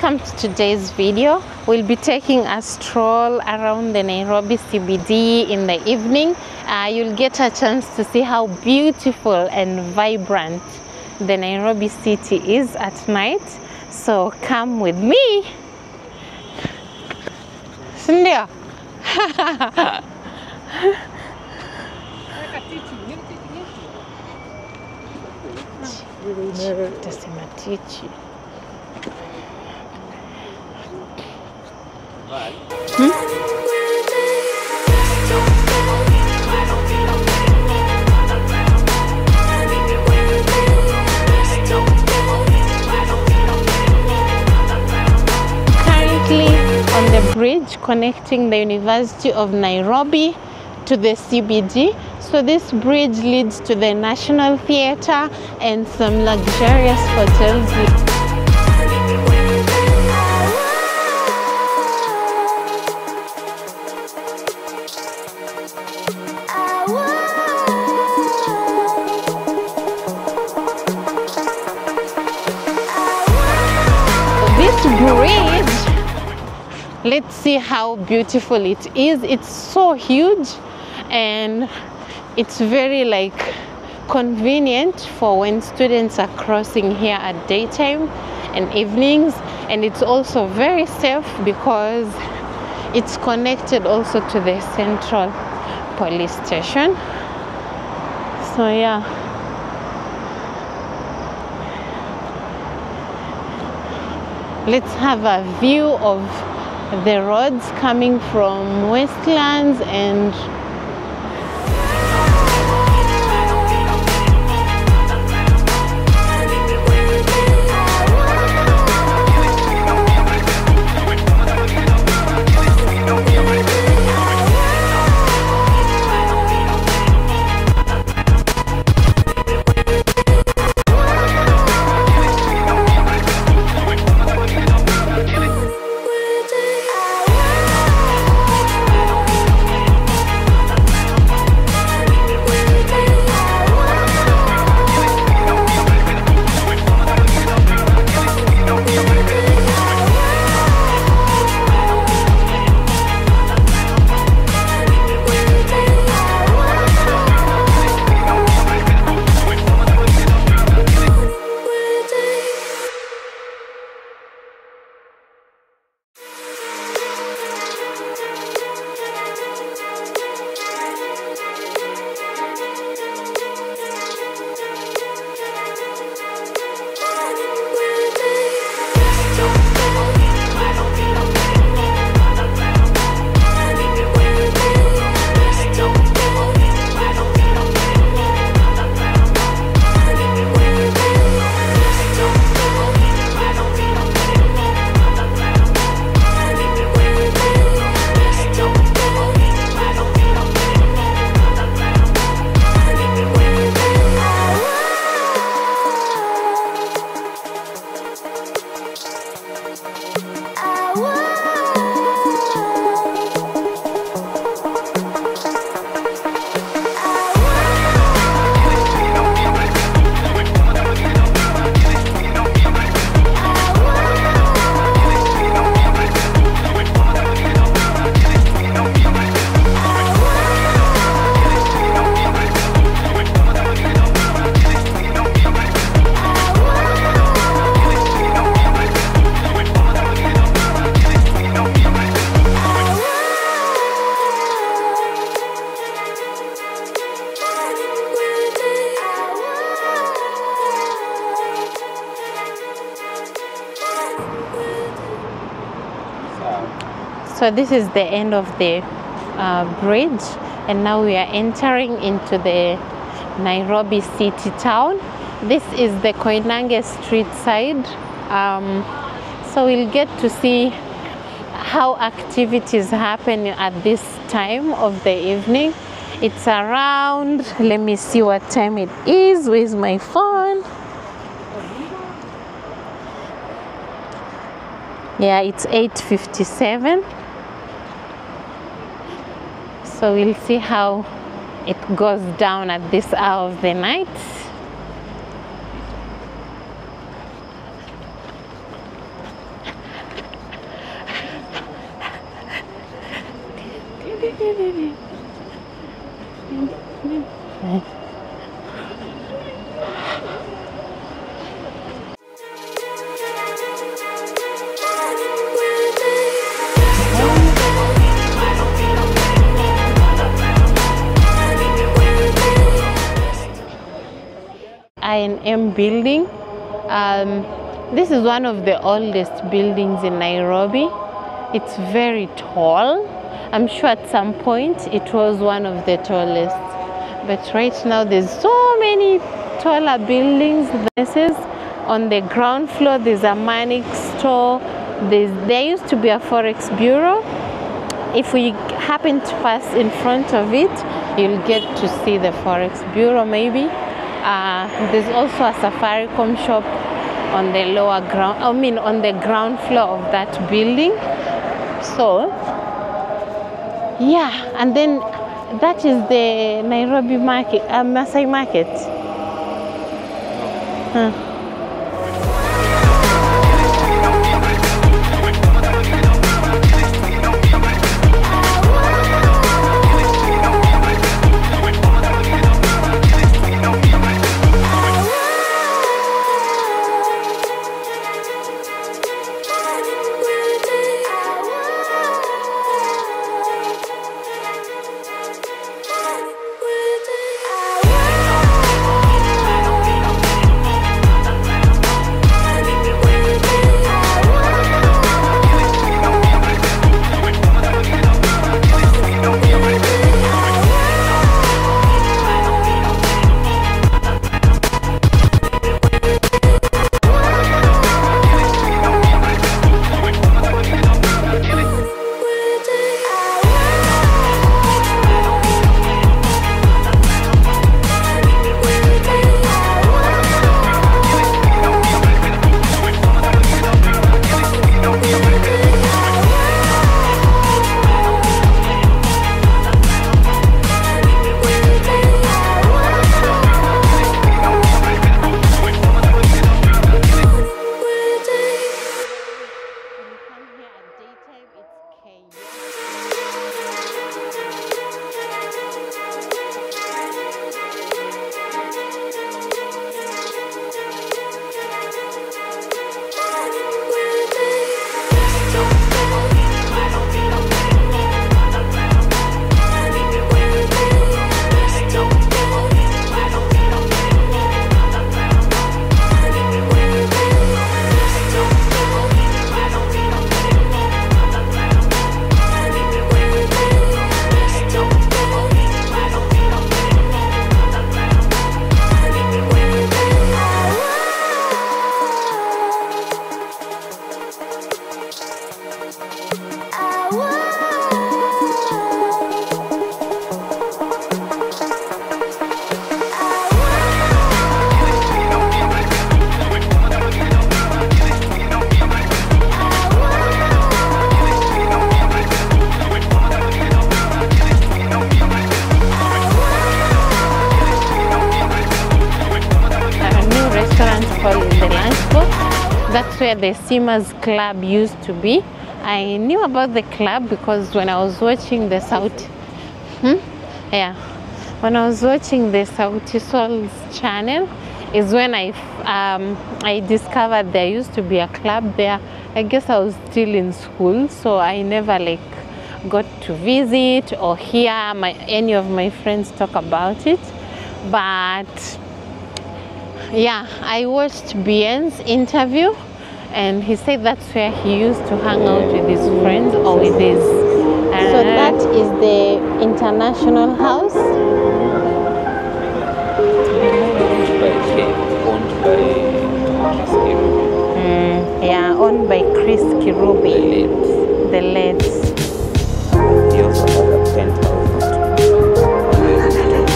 Welcome to today's video. We'll be taking a stroll around the Nairobi CBD in the evening. Uh, you'll get a chance to see how beautiful and vibrant the Nairobi city is at night. So come with me. Sindio? Tichi. Currently on the bridge connecting the University of Nairobi to the CBD. So this bridge leads to the National Theatre and some luxurious hotels. Bridge, let's see how beautiful it is. It's so huge and it's very like convenient for when students are crossing here at daytime and evenings. And it's also very safe because it's connected also to the central police station. So yeah let's have a view of the roads coming from westlands and So this is the end of the uh, bridge and now we are entering into the Nairobi city town. This is the Koinange street side. Um, so we'll get to see how activities happen at this time of the evening. It's around, let me see what time it is. Where's my phone? Yeah, it's 8:57 so we'll see how it goes down at this hour of the night. I&M building. Um, this is one of the oldest buildings in Nairobi. It's very tall. I'm sure at some point it was one of the tallest. But right now there's so many taller buildings. This is on the ground floor. There's a Manix store. There's, there used to be a Forex bureau. If we happen to pass in front of it, you'll get to see the Forex bureau maybe. Uh, there's also a Safaricom shop on the lower ground, I mean on the ground floor of that building. So, yeah, and then that is the Nairobi market, uh, Masai market. Huh. Where the Simmers Club used to be. I knew about the club because when I was watching the South, hmm? yeah, when I was watching the Sauti Sol's channel, is when I um, I discovered there used to be a club there. I guess I was still in school, so I never like got to visit or hear my any of my friends talk about it. But yeah, I watched Bien's interview and he said that's where he used to hang out with his friends or with his. so that is the international house. Owned by K, owned. Mm, yeah, owned by Chris Kirubi, the late. He also had a penthouse. on the rooftop.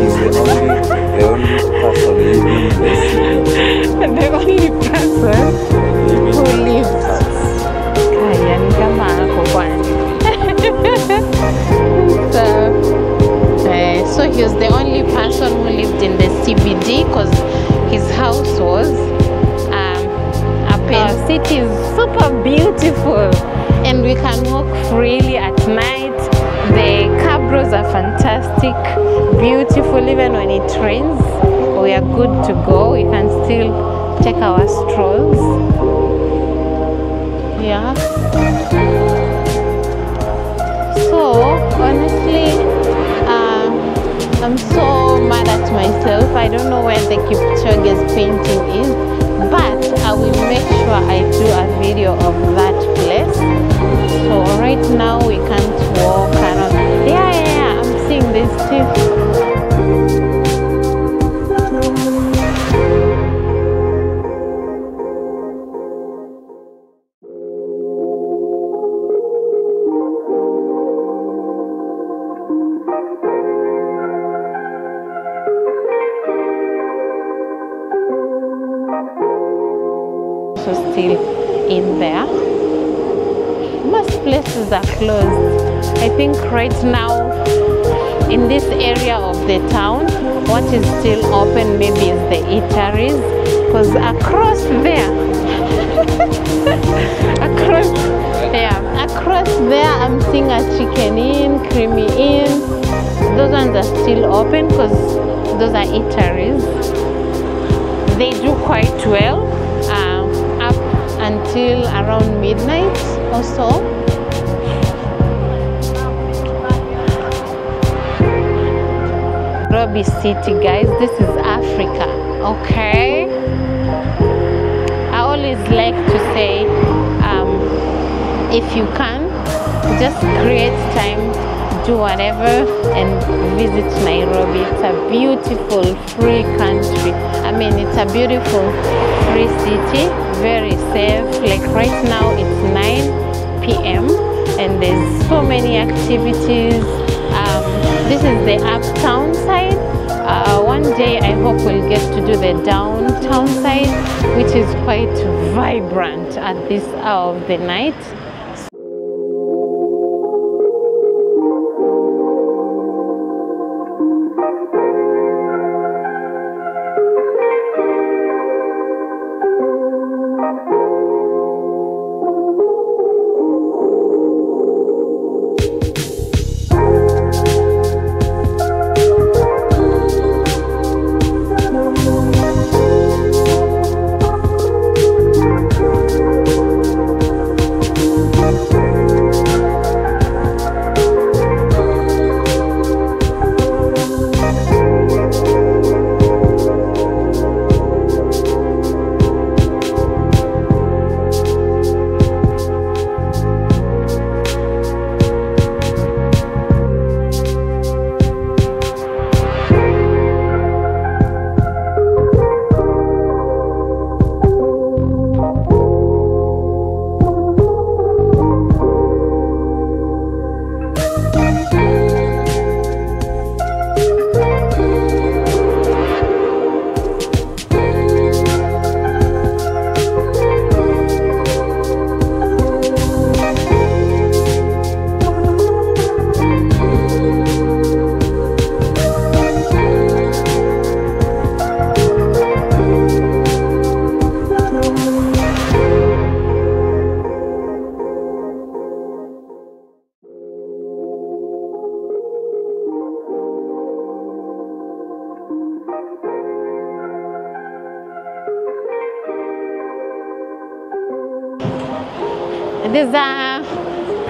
He's the only, the only person living in the city. the only person who lives. Kaya ni kama ako so, so he was the only person who lived in the CBD because his house was um, up in city is super beautiful and we can walk freely at night. The cabros are fantastic, beautiful. Even when it rains, we are good to go. We can still take our strolls. Yeah. So honestly, uh, I'm so mad at myself. I don't know where the Kipchoge's painting is, but I will make sure I do a video of that place. So right now we can't walk around. Yeah, yeah, yeah. Seeing this too. still in there. Most places are closed. I think right now in this area of the town, what is still open maybe is the eateries because across there, across, yeah, across there I'm seeing a chicken inn, creamy inn. Those ones are still open because those are eateries. They do quite well um, up until around midnight or so. Nairobi City, guys. This is Africa, okay? I always like to say, um, if you can, just create time, do whatever, and visit Nairobi. It's a beautiful, free country. I mean, it's a beautiful, free city, very safe. Like right now, it's 9 p.m. and there's so many activities. This is the uptown side. Uh, one day I hope we'll get to do the downtown side, which is quite vibrant at this hour of the night.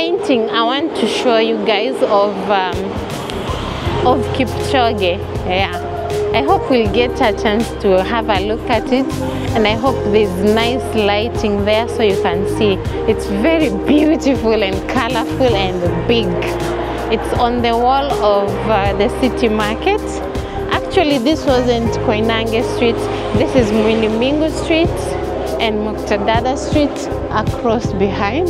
Painting I want to show you guys of um, of Kipchoge. Yeah. I hope we'll get a chance to have a look at it and I hope there's nice lighting there so you can see. It's very beautiful and colorful and big. It's on the wall of uh, the city market. Actually, this wasn't Koinange Street. This is Muindi Mbingu Street and Moktar Daddah Street across behind.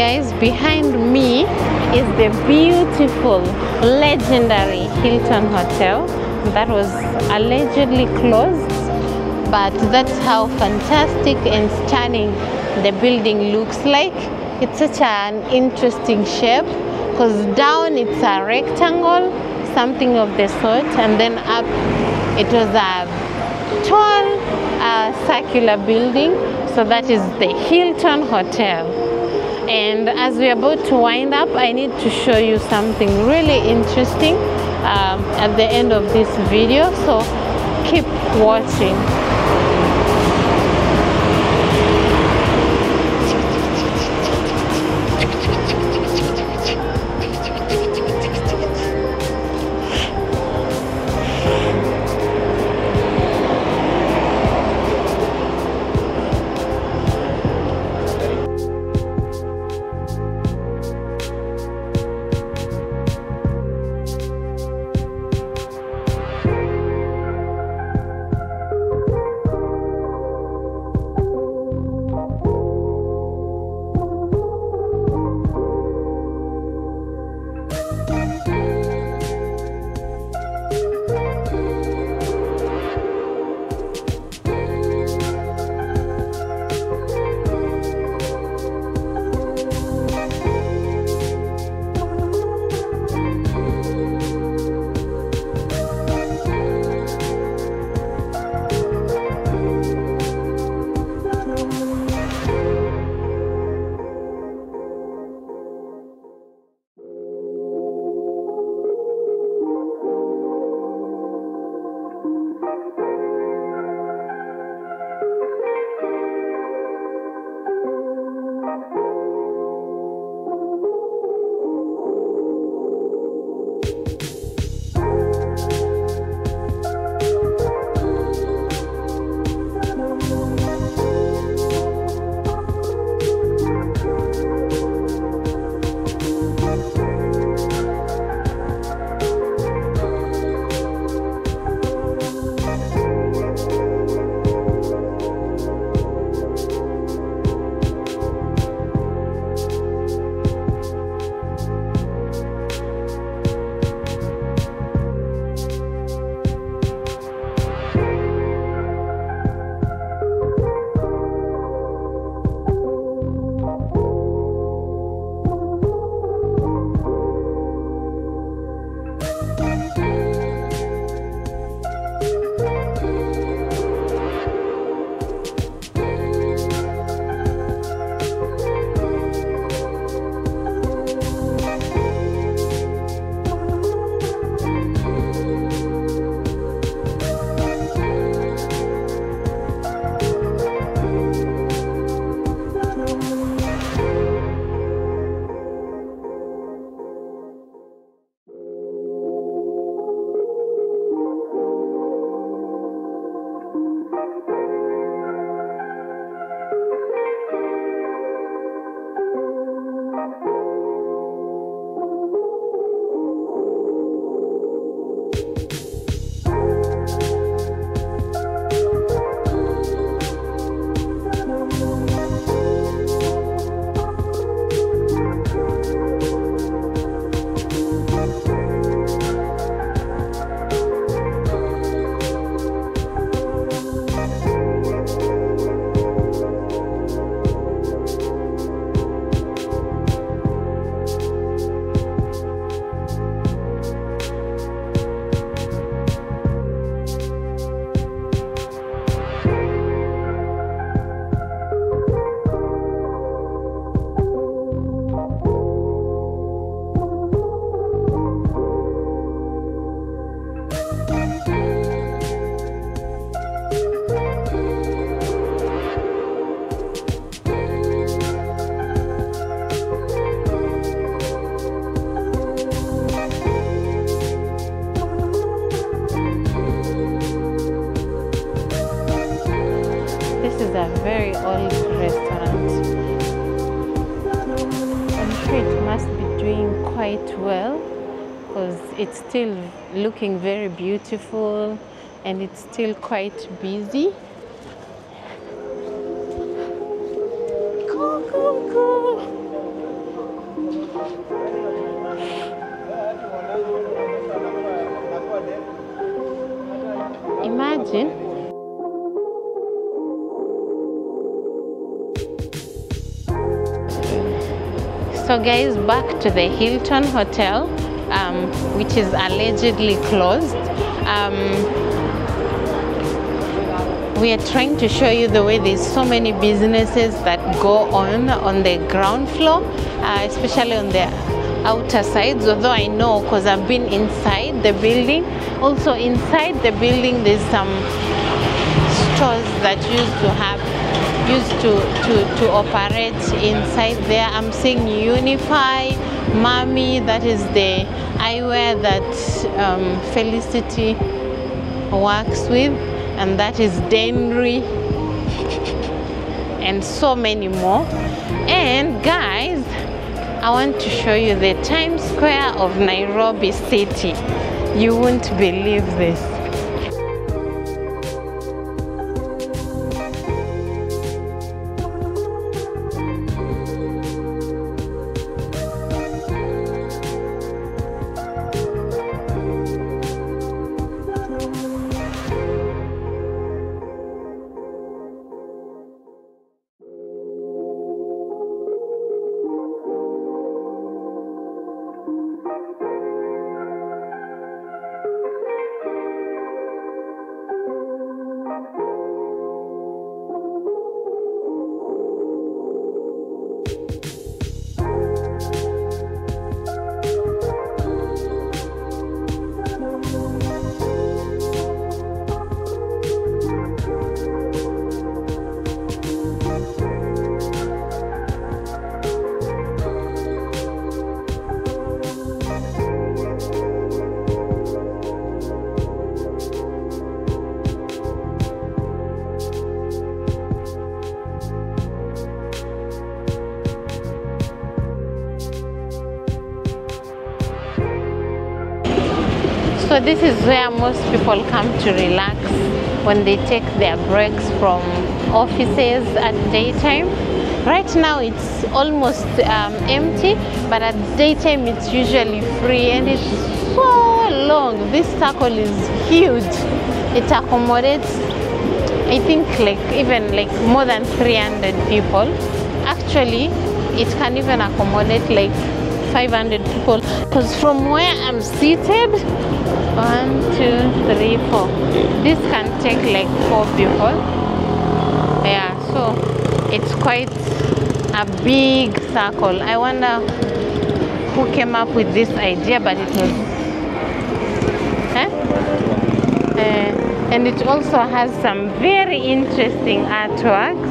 Guys, behind me is the beautiful, legendary Hilton Hotel that was allegedly closed, but that's how fantastic and stunning the building looks like. It's such an interesting shape because down it's a rectangle, something of the sort, and then up it was a tall uh, circular building. So that is the Hilton Hotel. And as we're about to wind up, I need to show you something really interesting um, at the end of this video. So keep watching. A very old restaurant. I'm sure it must be doing quite well because it's still looking very beautiful and it's still quite busy. Guys, back to the Hilton Hotel, um, which is allegedly closed. Um, we are trying to show you the way there's so many businesses that go on on the ground floor, uh, especially on the outer sides. Although I know because I've been inside the building. Also, inside the building, there's some stores that used to have used to, to, to operate inside there. I'm seeing Unify, Mami, that is the eyewear that um, Felicity works with, and that is Denry, and so many more. And guys, I want to show you the Times Square of Nairobi City. You won't believe this. This is where most people come to relax when they take their breaks from offices at daytime. Right now it's almost um, empty, but at daytime it's usually free and it's so long. This circle is huge. It accommodates, I think, like even like more than 300 people. Actually, it can even accommodate like 500 people because from where I'm seated, one, two, three, four. This can take like four people. Yeah, so it's quite a big circle. I wonder who came up with this idea, but it was. Uh, and it also has some very interesting artworks.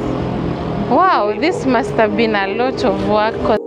Wow, this must have been a lot of work.